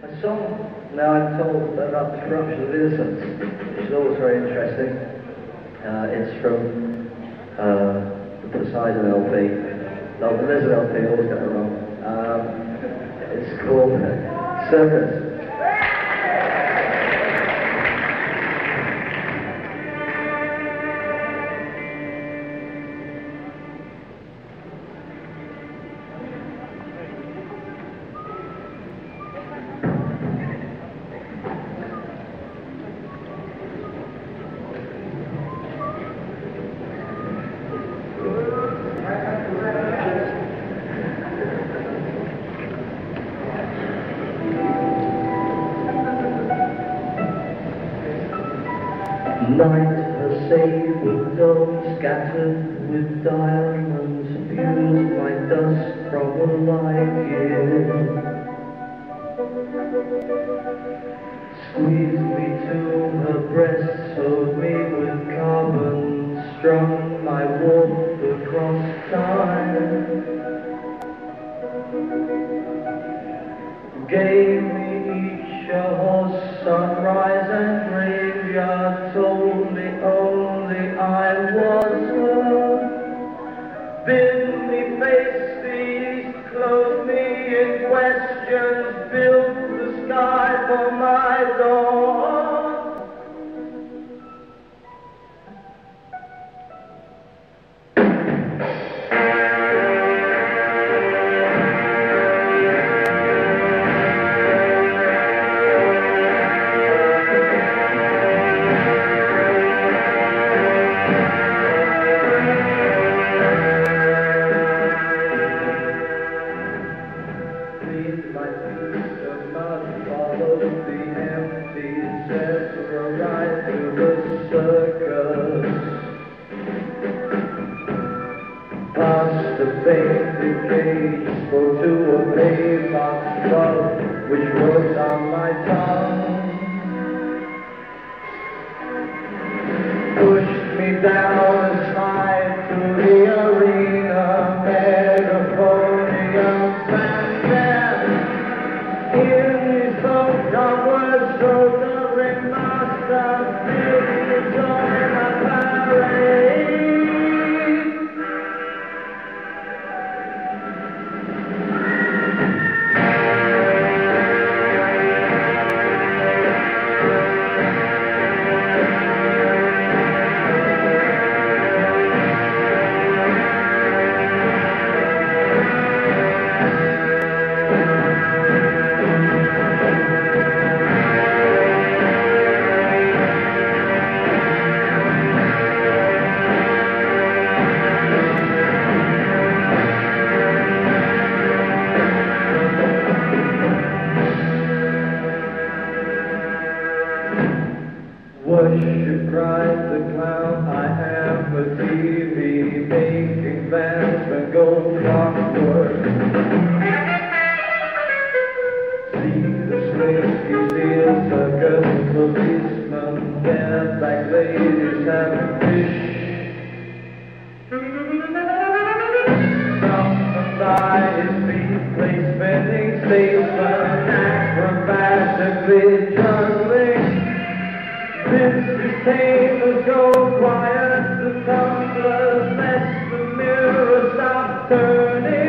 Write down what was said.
A song now I'm told about the corruption of innocence, which is always very interesting. Uh, it's from uh, the Poseidon LP. No, the Lizard LP, always get it wrong. Um, it's called Cirkus. With diamonds fused my dust from a light year. Squeezed me to her breast, sewed me with carbon, strung my warmth across time. To a paybox love which was on my tongue. Worship Christ the clown, I am a TV making vans and gold clockwork. See the slinky deer circus, policemen, bareback ladies have fish. Something by his feet, play spinning statesman, Tables go quiet, the tumblers let the stop turning.